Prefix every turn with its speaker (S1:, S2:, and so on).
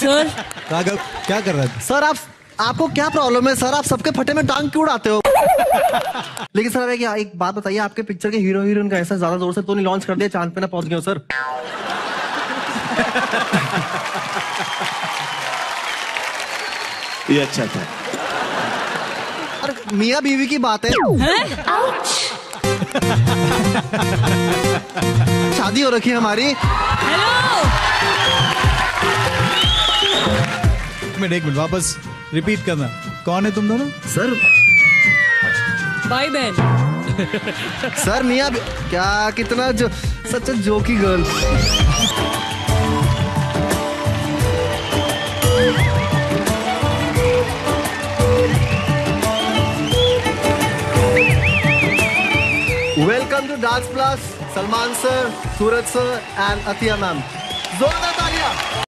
S1: Sir
S2: Raghav क्या कर रहे है?
S3: सर आप आपको क्या प्रॉब्लम है? सर आप सबके फटे में टांग क्यों उड़ाते हो? लेकिन सर एक, एक बात बताइए आपके पिक्चर के हीरो हीरोइन का ऐसा ज़्यादा ज़ोर से तो नहीं लॉन्च कर दिया? चाँद पे ना पहुँच गए हो सर
S4: ये अच्छा था।
S3: अरे मियाँ बीवी की बात है? शादी हो रखी है हमारी।
S2: मिनट एक मिनट वापस रिपीट करना। कौन है तुम दोनों?
S3: सर।
S1: बाय बहन
S3: सर मियाँ क्या कितना जो सच जोकी girl welcome to Dance Plus Salman sir Sooraj sir and Athiya ma'am जोरदार